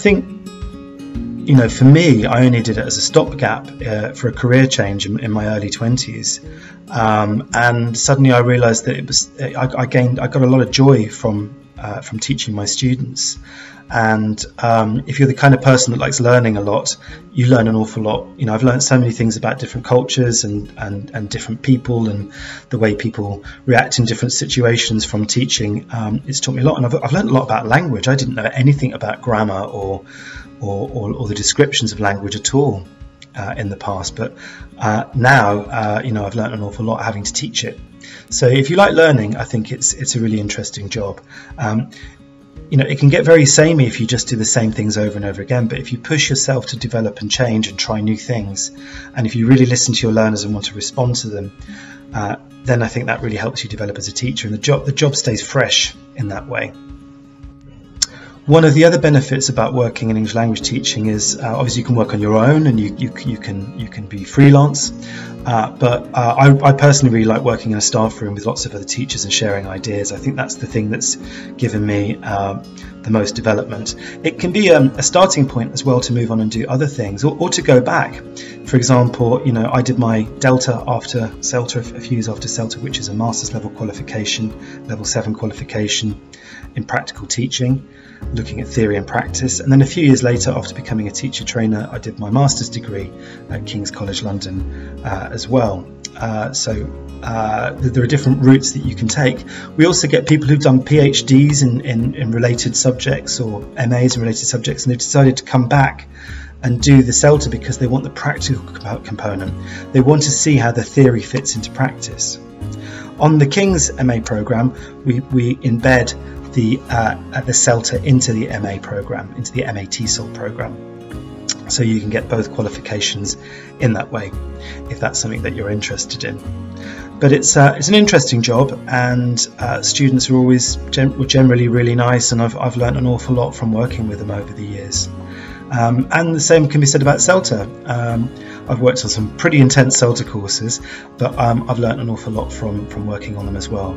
think you know, for me, I only did it as a stopgap uh, for a career change in, in my early twenties, um, and suddenly I realised that it was I, I, gained I got a lot of joy from uh, from teaching my students, and um, if you're the kind of person that likes learning a lot, you learn an awful lot. You know, I've learned so many things about different cultures and, and, and different people and the way people react in different situations from teaching. Um, it's taught me a lot. And I've, I've learned a lot about language. I didn't know anything about grammar or, or, or, or the descriptions of language at all. Uh, in the past, but uh, now uh, you know I've learned an awful lot having to teach it. So if you like learning, I think it's it's a really interesting job. Um, you know, it can get very samey if you just do the same things over and over again. But if you push yourself to develop and change and try new things, and if you really listen to your learners and want to respond to them, uh, then I think that really helps you develop as a teacher, and the job the job stays fresh in that way. One of the other benefits about working in English language teaching is uh, obviously you can work on your own and you, you, you can you can be freelance. Uh, but uh, I, I, personally really like working in a staff room with lots of other teachers and sharing ideas. I think that's the thing that's given me uh, the most development. It can be um, a starting point as well to move on and do other things or, or, to go back. For example, you know, I did my Delta after CELTA, a few years after CELTA, which is a master's level qualification, level 7 qualification in practical teaching looking at theory and practice. And then a few years later, after becoming a teacher trainer, I did my master's degree at King's College London uh, as well. Uh, so uh, there are different routes that you can take. We also get people who've done PhDs in, in, in related subjects or MAs in related subjects, and they've decided to come back and do the CELTA because they want the practical component. They want to see how the theory fits into practice. On the King's MA program, we, we embed the uh, the CELTA into the MA program, into the MA TESOL program. So you can get both qualifications in that way, if that's something that you're interested in. But it's uh, it's an interesting job, and uh, students are always gen- generally really nice, and I've I've learned an awful lot from working with them over the years. Um, and the same can be said about CELTA. Um, I've worked on some pretty intense CELTA courses, but um, I've learned an awful lot from from working on them as well.